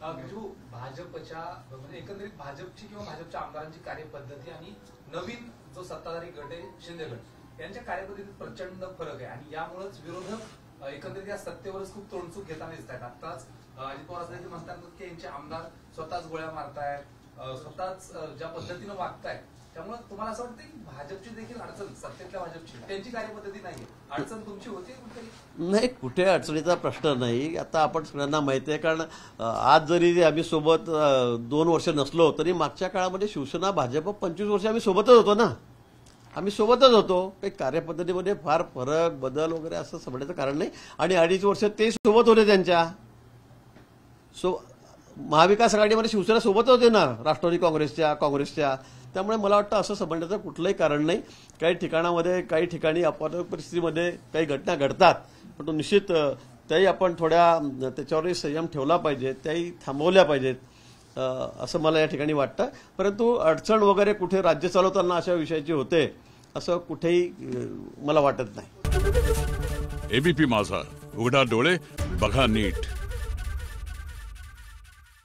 अ, भाजपच्या म्हणजे एकंदरीत भाजपची किंवा भाजपच्या आमदारांची कार्यपद्धती आणि नवीन जो सत्ताधारी गट आहे शिंदे गट यांच्या कार्यपद्धतीत प्रचंड फरक आहे. आणि यामुळेच विरोधक एकंदरीत या सत्तेवरच खूप तोंडचूक घेताना दिसत आहेत आताच अजित पवार असं म्हणतात की यांचे आमदार स्वतःच गोळ्या मारतायत स्वतःच ज्या पद्धतीनं वागताय त्यामुळे तुम्हाला असं वाटतं की भाजपची देखील अडचण सत्तेतल्या भाजपची त्यांची कार्यपद्धती नाही अडचण तुमची होती कुठेतरी? नाही कुठे अडचणीचा प्रश्न नाही. आता आपण सगळ्यांना माहिती आहे कारण आज जरी आम्ही सोबत दोन वर्ष नसलो तरी मागच्या काळामध्ये शिवसेना भाजप पंचवीस वर्ष आम्ही सोबतच होतो ना. आम्ही सोबतच होतो. काही कार्यपद्धतीमध्ये फार फरक बदल वगैरे असं समजण्याचं कारण नाही. आणि अडीच वर्ष ते सोबत होते त्यांच्या. सो महाविकास आघाडीमध्ये शिवसेना सोबत होते ना राष्ट्रवादी काँग्रेसच्या काँग्रेसच्या. त्यामुळे मला वाटतं असं संबंधाचं कुठलंही कारण नाही. काही ठिकाणामध्ये काही ठिकाणी अपवाद परिस्थितीमध्ये काही घटना घडतात. पण तो निश्चित त्याही आपण थोड्या त्याच्यावरही संयम ठेवला पाहिजे त्याही थांबवल्या पाहिजेत असं मला या ठिकाणी वाटतं. परंतु अडचण वगैरे कुठे राज्य चालवताना अशा विषयाची होते असं कुठेही मला वाटत नाही. एबीपी माझा. उघडा डोळे बघा नीट.